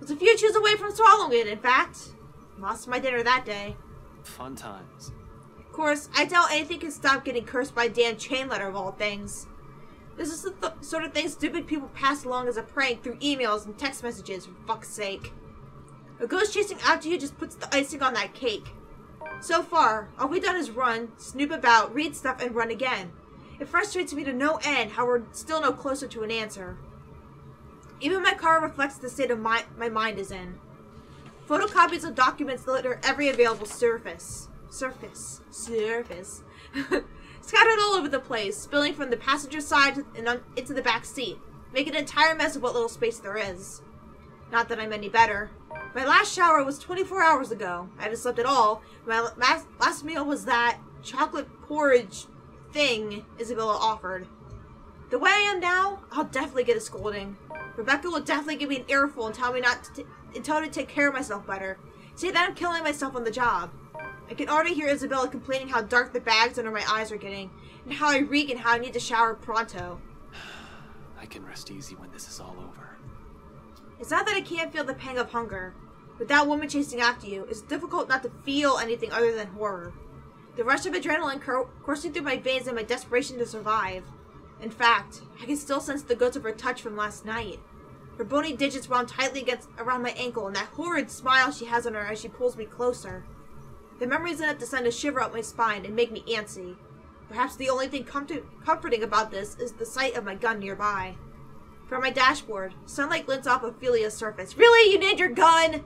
Was a few chews away from swallowing it, in fact. Lost my dinner that day. Fun times. Of course, I doubt anything can stop getting cursed by Dan Chain Letter of all things. This is the th sort of thing stupid people pass along as a prank through emails and text messages, for fuck's sake. A ghost chasing after you just puts the icing on that cake. So far, all we've done is run, snoop about, read stuff, and run again. It frustrates me to no end how we're still no closer to an answer. Even my car reflects the state of my, my mind is in. Photocopies of documents litter every available surface. Surface. Surface. [laughs] Scattered all over the place, spilling from the passenger side and on, into the back seat, making an entire mess of what little space there is. Not that I'm any better. My last shower was 24 hours ago. I haven't slept at all. My last, last meal was that chocolate porridge thing Isabella offered. The way I am now, I'll definitely get a scolding. Rebecca will definitely give me an earful and tell me not to and tell me to take care of myself better. Say that I'm killing myself on the job. I can already hear Isabella complaining how dark the bags under my eyes are getting, and how I reek and how I need to shower pronto. [sighs] I can rest easy when this is all over. It's not that I can't feel the pang of hunger. With that woman chasing after you, it's difficult not to feel anything other than horror. The rush of adrenaline coursing through my veins and my desperation to survive. In fact, I can still sense the ghost of her touch from last night. Her bony digits wound tightly against around my ankle and that horrid smile she has on her as she pulls me closer. The memory's enough to send a shiver up my spine and make me antsy. Perhaps the only thing comfort comforting about this is the sight of my gun nearby. From my dashboard, sunlight glints off Ophelia's surface. Really? You need your gun?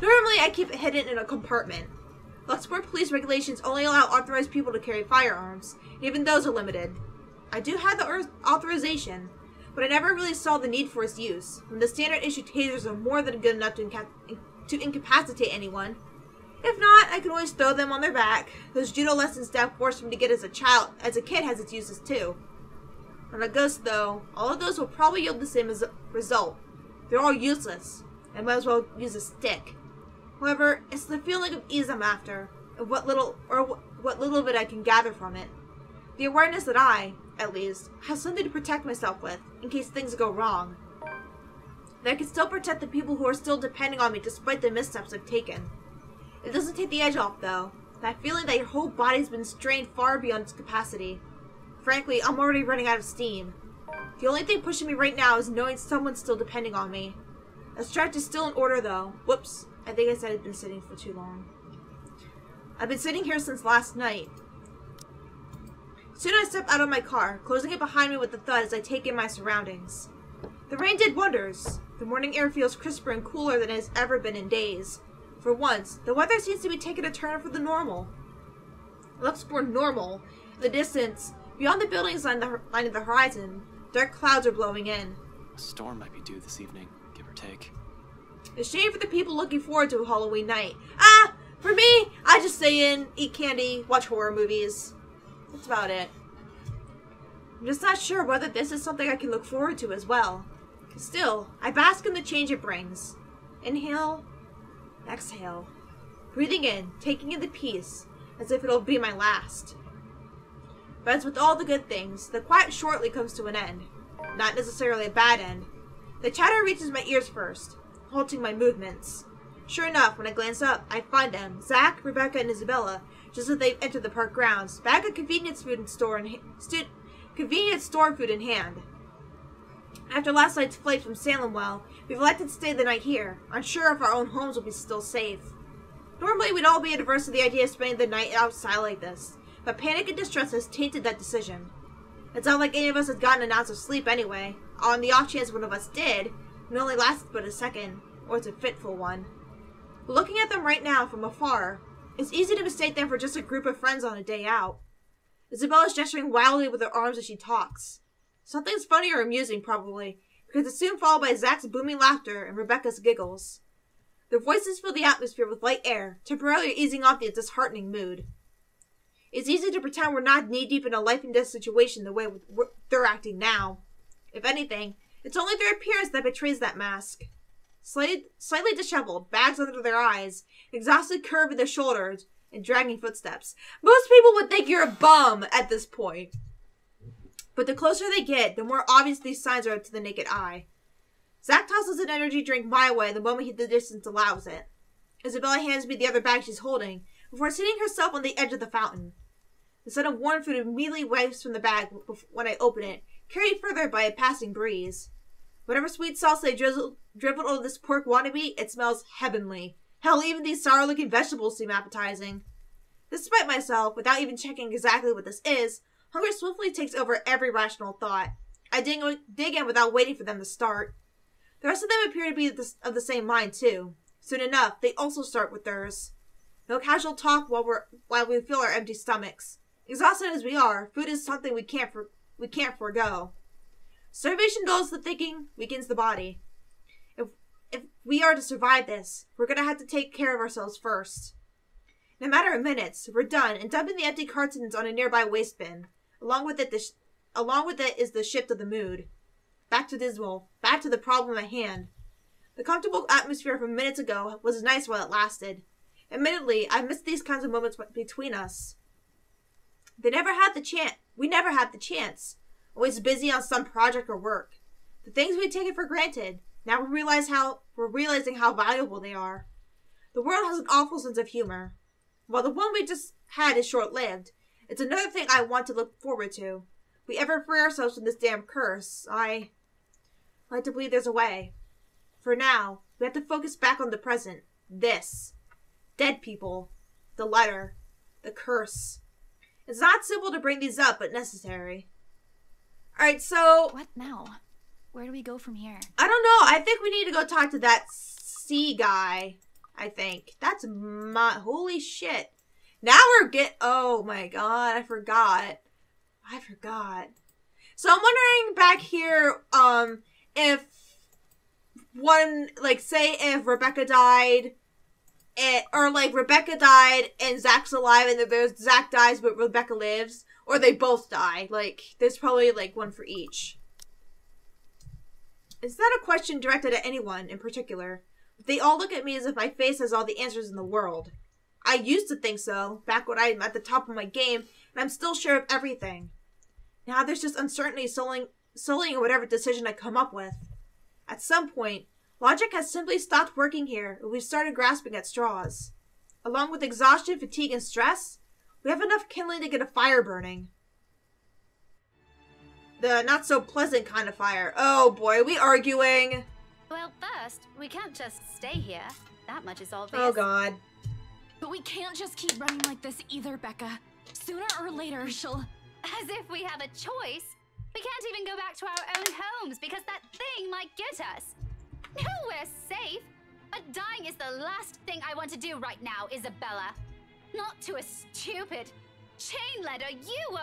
Normally, I keep it hidden in a compartment. Luxport police regulations only allow authorized people to carry firearms. Even those are limited. I do have the authorization, but I never really saw the need for its use, when the standard issue tasers are more than good enough to, inca- to incapacitate anyone. If not, I can always throw them on their back. Those judo lessons Dad forced me to get as a child, as a kid, has its uses too. On a ghost, though, all of those will probably yield the same as result. They're all useless. I might as well use a stick. However, it's the feeling of ease I'm after, and what little or what little of it I can gather from it. The awareness that I, at least, have something to protect myself with in case things go wrong. That I can still protect the people who are still depending on me despite the missteps I've taken. It doesn't take the edge off, though. That feeling that your whole body's been strained far beyond its capacity. Frankly, I'm already running out of steam. The only thing pushing me right now is knowing someone's still depending on me. A stretch is still in order, though. Whoops. I think I said I'd been sitting for too long. I've been sitting here since last night. Soon I step out of my car, closing it behind me with a thud as I take in my surroundings. The rain did wonders. The morning air feels crisper and cooler than it has ever been in days. For once, the weather seems to be taking a turn for the normal. It looks more normal. In the distance, beyond the buildings line, the, line of the horizon, dark clouds are blowing in. A storm might be due this evening, give or take. A shame for the people looking forward to a Halloween night. Ah! For me, I just stay in, eat candy, watch horror movies. That's about it. I'm just not sure whether this is something I can look forward to as well. Still, I bask in the change it brings. Inhale, exhale. Breathing in, taking in the peace, as if it'll be my last. But as with all the good things, the quiet shortly comes to an end. Not necessarily a bad end. The chatter reaches my ears first, halting my movements. Sure enough, when I glance up, I find them, Zach, Rebecca, and Isabella, just as they've entered the park grounds, bag of convenience food and store and stu- convenience store food in hand. After last night's flight from Salemwell, we've elected to stay the night here, unsure if our own homes will be still safe. Normally, we'd all be adverse to the idea of spending the night outside like this, but panic and distress has tainted that decision. It's not like any of us had gotten an ounce of sleep anyway. On the off chance one of us did, it only lasted but a second, or it's a fitful one. But looking at them right now from afar, it's easy to mistake them for just a group of friends on a day out. Isabella's gesturing wildly with her arms as she talks. Something's funny or amusing, probably, because it's soon followed by Zach's booming laughter and Rebecca's giggles. Their voices fill the atmosphere with light air, temporarily easing off the disheartening mood. It's easy to pretend we're not knee deep in a life and death situation the way they're acting now. If anything, it's only their appearance that betrays that mask. Slightly, slightly disheveled, bags under their eyes, exhausted curve in their shoulders, and dragging footsteps. Most people would think you're a bum at this point. But the closer they get, the more obvious these signs are to the naked eye. Zach tosses an energy drink my way the moment he, the distance allows it. Isabella hands me the other bag she's holding before seating herself on the edge of the fountain. The scent of warm food immediately wafts from the bag when I open it, carried further by a passing breeze. Whatever sweet sauce they drizzle, dribbled over this pork wannabe, it smells heavenly. Hell, even these sour-looking vegetables seem appetizing. Despite myself, without even checking exactly what this is, hunger swiftly takes over every rational thought. I dig, dig in without waiting for them to start. The rest of them appear to be of the same mind, too. Soon enough, they also start with theirs. No casual talk while, we're, while we fill our empty stomachs. Exhausted as we are, food is something we can't for, we can't forego. Starvation dulls the thinking, weakens the body. If if we are to survive this, we're gonna have to take care of ourselves first. In a matter of minutes, we're done and dumping the empty cartons on a nearby waste bin. Along with it, the sh- along with it is the shift of the mood. Back to dismal. Back to the problem at hand. The comfortable atmosphere from minutes ago was nice while it lasted. Admittedly, I missed these kinds of moments between us. They never had the chance. We never had the chance. Always busy on some project or work. The things we taken for granted. Now we realize how we're realizing how valuable they are. The world has an awful sense of humor. While the one we just had is short lived, it's another thing I want to look forward to. We ever free ourselves from this damn curse, I like to believe there's a way. For now, we have to focus back on the present. This. Dead people. The letter. The curse. It's not simple to bring these up, but necessary. Alright, so. What now? Where do we go from here? I don't know. I think we need to go talk to that sea guy. I think. That's my. Holy shit. Now we're get. Oh my god, I forgot. I forgot. So I'm wondering back here, um, if one like say if Rebecca died, it, or like Rebecca died and Zach's alive, and then there's Zach dies but Rebecca lives, or they both die. Like there's probably like one for each. Is that a question directed at anyone in particular? They all look at me as if my face has all the answers in the world. I used to think so, back when I'm at the top of my game, and I'm still sure of everything. Now there's just uncertainty sullying, sullying whatever decision I come up with. At some point, logic has simply stopped working here, and we've started grasping at straws. Along with exhaustion, fatigue, and stress, we have enough kindling to get a fire burning. The not so pleasant kind of fire. Oh boy, are we arguing? Well, first, we can't just stay here. That much is obvious. Oh god. But we can't just keep running like this either, Becca. Sooner or later, she'll. As if we have a choice. We can't even go back to our own homes because that thing might get us. No, we're safe. But dying is the last thing I want to do right now, Isabella. Not to a stupid chain letter you were.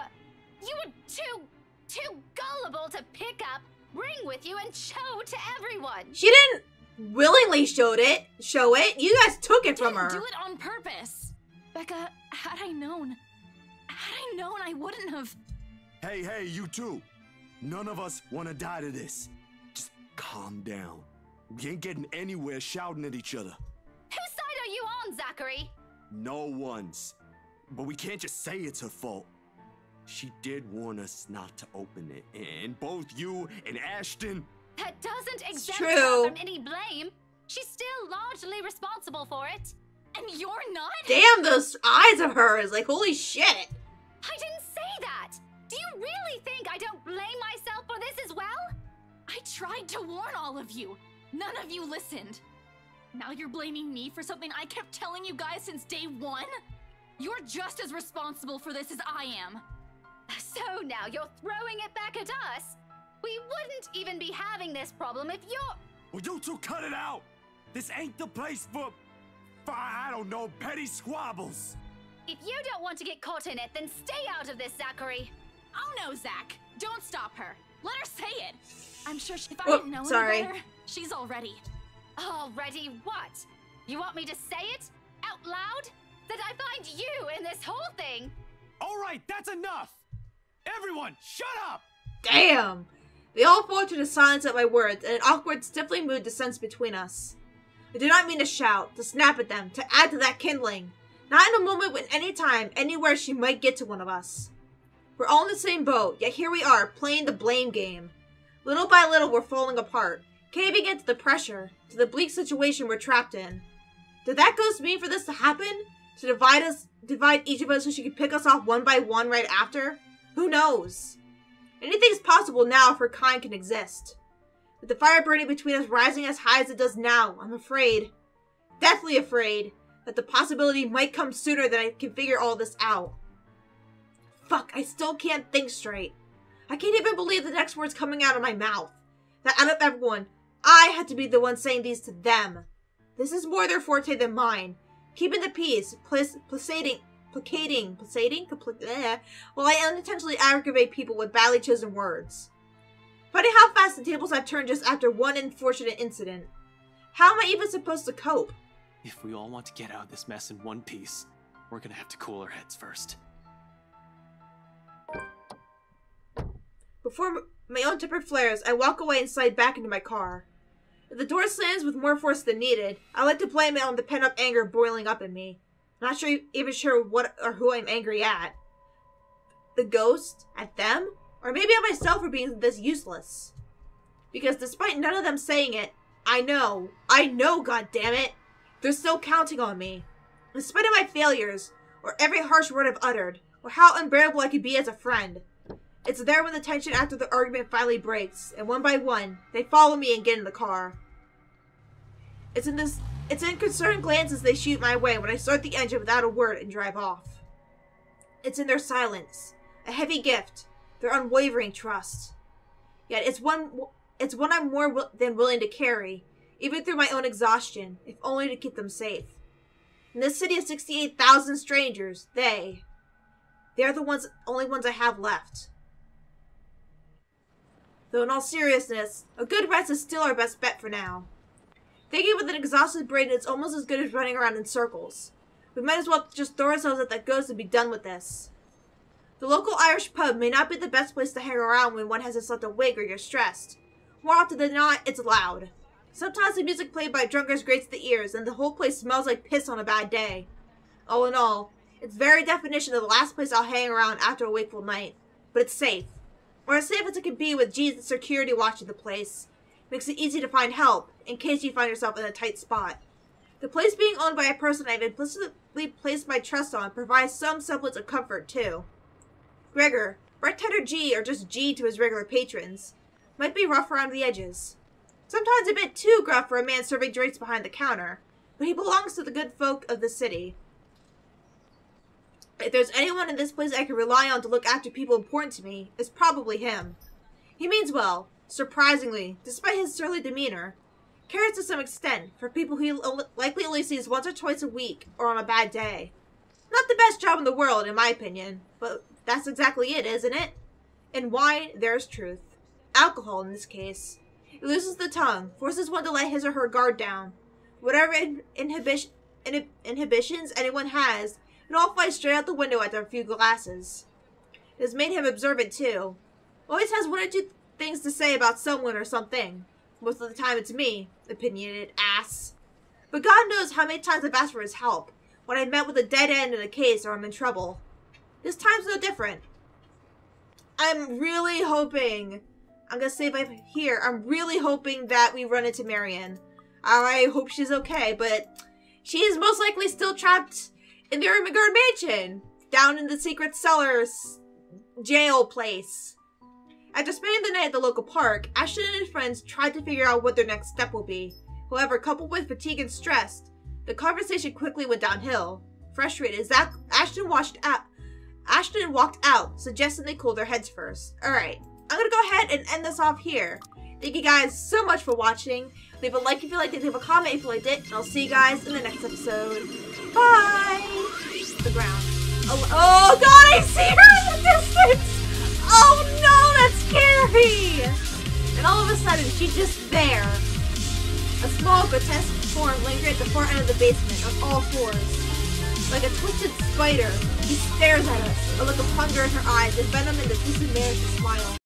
You were too, too gullible to pick up, bring with you, and show to everyone. She didn't willingly showed it. Show it. You guys took it from Didn't her. do it on purpose. Becca, had I known, had I known, I wouldn't have. Hey, hey, you two. None of us want to die to this. Just calm down. We ain't getting anywhere shouting at each other. Whose side are you on, Zachary? No one's. But we can't just say it's her fault. She did warn us not to open it, and both you and Ashton. That doesn't exempt true. her from any blame. She's still largely responsible for it. And you're not? Damn, those eyes of hers. Like, holy shit. I didn't say that. Do you really think I don't blame myself for this as well? I tried to warn all of you. None of you listened. Now you're blaming me for something I kept telling you guys since day one? You're just as responsible for this as I am. So now you're throwing it back at us? We wouldn't even be having this problem if you're. Will you two cut it out? This ain't the place for. for I don't know, petty squabbles. If you don't want to get caught in it, then stay out of this, Zachary. Oh no, Zach. Don't stop her. Let her say it. I'm sure she, if I didn't know sorry. any better, she's already. Already what? You want me to say it? Out loud? That I find you in this whole thing? All right, that's enough. Everyone, shut up. Damn. They all fall into silence at my words, and an awkward, stifling mood descends between us. I do not mean to shout, to snap at them, to add to that kindling. Not in a moment when any time, anywhere she might get to one of us. We're all in the same boat, yet here we are, playing the blame game. Little by little, we're falling apart, caving into the pressure, to the bleak situation we're trapped in. Did that ghost mean for this to happen? To divide us, divide each of us so she could pick us off one by one right after? Who knows? Anything's possible now if her kind can exist. With the fire burning between us rising as high as it does now, I'm afraid, deathly afraid, that the possibility might come sooner than I can figure all this out. Fuck, I still can't think straight. I can't even believe the next words coming out of my mouth. That out of everyone, I had to be the one saying these to them. This is more their forte than mine. Keeping the peace, place, placating, placating, placating, eh, while I unintentionally aggravate people with badly chosen words. Funny how fast the tables have turned just after one unfortunate incident. How am I even supposed to cope? If we all want to get out of this mess in one piece, we're gonna have to cool our heads first. Before my own temper flares, I walk away and slide back into my car. The door slams with more force than needed, I like to blame it on the pent up anger boiling up in me. Not sure even sure what or who I'm angry at. The ghost? At them? Or maybe at myself for being this useless. Because despite none of them saying it, I know, I know, God damn it, they're still counting on me. In spite of my failures, or every harsh word I've uttered, or how unbearable I could be as a friend, it's there when the tension after the argument finally breaks, and one by one, they follow me and get in the car. It's in this it's in concerned glances they shoot my way when I start the engine without a word and drive off. It's in their silence, a heavy gift, their unwavering trust. Yet it's one it's one I'm more than willing to carry, even through my own exhaustion, if only to keep them safe. In this city of 68,000 strangers, they they are the ones only ones I have left. Though in all seriousness, a good rest is still our best bet for now. Thinking with an exhausted brain is almost as good as running around in circles. We might as well just throw ourselves at that ghost and be done with this. The local Irish pub may not be the best place to hang around when one hasn't slept a wink or you're stressed. More often than not, it's loud. Sometimes the music played by drunkards grates the ears, and the whole place smells like piss on a bad day. All in all, it's very definition of the last place I'll hang around after a wakeful night. But it's safe. Or as safe as it can be with G's security watching the place. Makes it easy to find help, in case you find yourself in a tight spot. The place being owned by a person I've implicitly placed my trust on provides some semblance of comfort, too. Gregor, bartender G, or just G to his regular patrons, might be rough around the edges. Sometimes a bit too gruff for a man serving drinks behind the counter, but he belongs to the good folk of the city. If there's anyone in this place I can rely on to look after people important to me, it's probably him. He means well, surprisingly, despite his surly demeanor. Cares to some extent for people he likely only sees once or twice a week or on a bad day. Not the best job in the world, in my opinion, but that's exactly it, isn't it? In wine, there's truth. Alcohol, in this case. It loosens the tongue, forces one to let his or her guard down. Whatever in- inhibition, inhib- inhibitions anyone has, it all flies straight out the window after a few glasses. It has made him observant, too. Always has one or two things to say about someone or something. Most of the time it's me, opinionated ass. But God knows how many times I've asked for his help, when I've met with a dead end in a case or I'm in trouble. This time's no different. I'm really hoping, I'm gonna save it here, I'm really hoping that we run into Marion. I hope she's okay, but she is most likely still trapped in the Ermengarde mansion, down in the secret cellars jail place. After spending the night at the local park, Ashton and his friends tried to figure out what their next step will be. However, coupled with fatigue and stress, the conversation quickly went downhill. Frustrated, Zach Ashton watched out. Ashton walked out, suggesting they cool their heads first. Alright, I'm gonna go ahead and end this off here. Thank you guys so much for watching. Leave a like if you liked it, leave a comment if you liked it, and I'll see you guys in the next episode. Bye! The ground. Oh, oh god, I see her in the distance! Oh no, that's scary! And all of a sudden, she's just there. A small, grotesque form lingered at the far end of the basement on all fours. Like a twisted spider, she stares at us, a look of hunger in her eyes and venom in the twisted to smile.